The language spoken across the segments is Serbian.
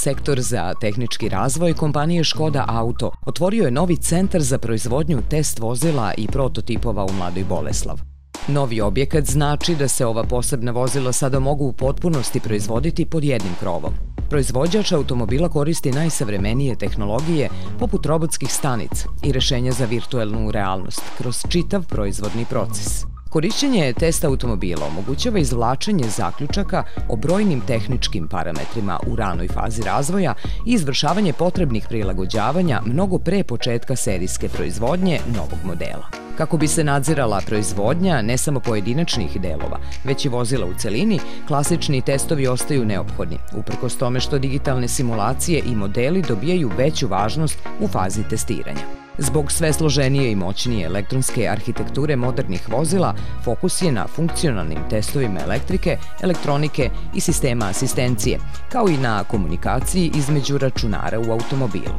sektor za tehnički razvoj kompanije Škoda Auto otvorio je novi centar za proizvodnju test vozila i prototipova u Mladoj Boleslav. Novi objekat znači da se ova posebna vozila sada mogu u potpunosti proizvoditi pod jednim krovom. Proizvođač automobila koristi najsavremenije tehnologije poput robotskih stanica i rešenja za virtuelnu realnost kroz čitav proizvodni proces. Korišćenje testa automobila omogućava izvlačenje zaključaka o brojnim tehničkim parametrima u ranoj fazi razvoja i izvršavanje potrebnih prilagođavanja mnogo pre početka serijske proizvodnje novog modela. Kako bi se nadzirala proizvodnja ne samo pojedinačnih delova, već i vozila u celini, klasični testovi ostaju neophodni, uprkos tome što digitalne simulacije i modeli dobijaju veću važnost u fazi testiranja. Zbog sve složenije i moćnije elektronske arhitekture modernih vozila, fokus je na funkcionalnim testovima elektrike, elektronike i sistema asistencije, kao i na komunikaciji između računara u automobilu.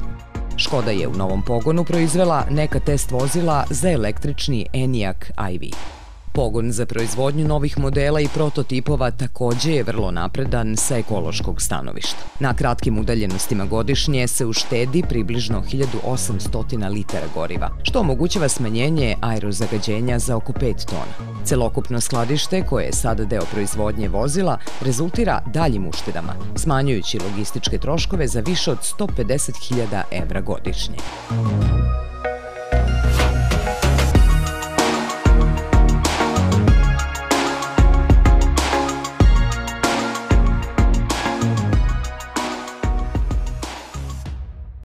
Škoda je u novom pogonu proizvela neka test vozila za električni ENIAC iV. Pogon za proizvodnju novih modela i prototipova takođe je vrlo napredan sa ekološkog stanovišta. Na kratkim udaljenostima godišnje se uštedi približno 1800 litara goriva, što omogućava smanjenje aerozagađenja za oko 5 tona. Celokupno skladište, koje je sada deo proizvodnje vozila, rezultira daljim uštedama, smanjujući logističke troškove za više od 150.000 evra godišnje.